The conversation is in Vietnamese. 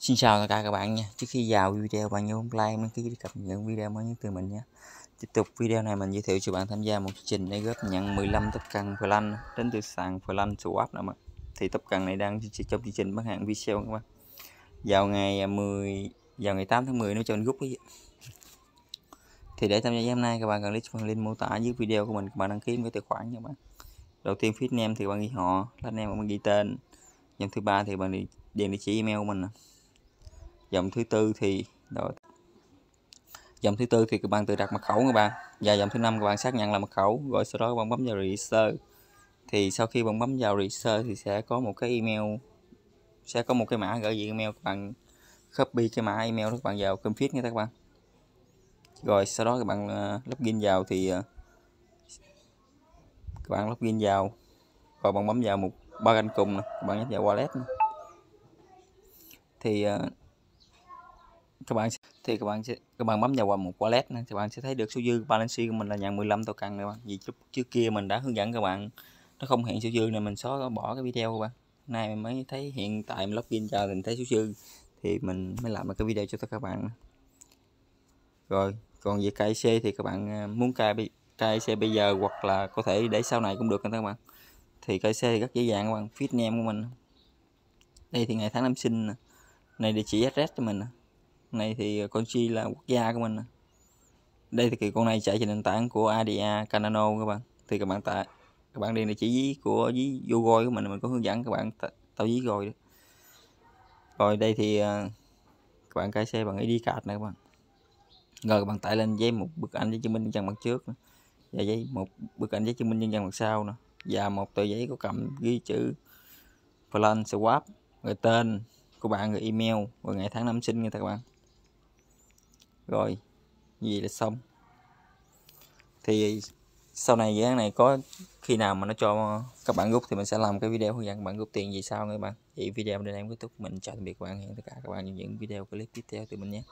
Xin chào tất cả các bạn nha. Trước khi vào video, bạn nhớ like, đăng ký để cập nhật video mới nhất từ mình nhé. Tiếp tục video này mình giới thiệu cho bạn tham gia một chương trình để góp nhận 15 tóc cần Flan đến từ sàn Flan Swap nè bạn. Thì tóc cần này đang trong chương trình bán hàng video các bạn. Vào ngày à, 10 vào ngày 8 tháng 10 nó cho mình rút cái thì để tham gia hôm nay, các bạn cần click phần link mô tả dưới video của mình các bạn đăng ký với tài khoản nha bạn đầu tiên phía anh em thì bạn ghi họ anh em bạn ghi tên Nhóm thứ ba thì bạn đi điền địa chỉ email của mình dòng thứ tư thì đó. Dòng thứ tư thì các bạn tự đặt mật khẩu các bạn. Và dòng thứ năm các bạn xác nhận là mật khẩu rồi sau đó các bạn bấm vào register. Thì sau khi bạn bấm vào register thì sẽ có một cái email sẽ có một cái mã gửi về email các bạn copy cái mã email đó các bạn vào config nha các bạn. Rồi sau đó các bạn uh, login vào thì uh, các bạn login vào. Rồi bạn bấm vào một ba canh cùng nè các bạn nhấp vào wallet nè. thì uh, các bạn thì các bạn sẽ các bạn bấm vào một wallet nè thì bạn sẽ thấy được số dư balance của mình là nhận 15 token này bạn. Vì trước, trước kia mình đã hướng dẫn các bạn nó không hiện số dư này mình xóa bỏ cái video các bạn. Nay mình mới thấy hiện tại mình login cho mình thấy số dư thì mình mới làm một cái video cho tất cả các bạn rồi còn về KIC thì các bạn à, muốn cài KIC bây giờ hoặc là có thể để sau này cũng được các bạn. Thì KIC thì rất dễ dàng các bạn fit name của mình. Đây thì ngày tháng năm sinh này địa chỉ address cho mình này thì con chi là quốc gia của mình đây thì con này chạy trên nền tảng của ADA Canano các bạn. Thì các bạn tại các bạn điền địa chỉ của với Google của mình mình có hướng dẫn các bạn tạo dí rồi đó. rồi đây thì à, các bạn cài xe bằng ID card này các bạn. Rồi các bạn tải lên giấy một bức ảnh giấy chứng minh nhân dân mặt trước và giấy một bức ảnh giấy chứng minh nhân dân mặt sau nè. Và một tờ giấy có cầm ghi chữ plan swap, rồi tên của bạn, rồi email và ngày tháng năm sinh nha các bạn rồi, gì là xong? Thì sau này dự án này có khi nào mà nó cho các bạn rút thì mình sẽ làm cái video hướng dẫn bạn rút tiền gì sao nha các bạn. Thì video đến đây kết thúc. Mình chào tạm biệt các bạn. Hẹn tất cả các bạn những video clip tiếp theo từ mình nhé.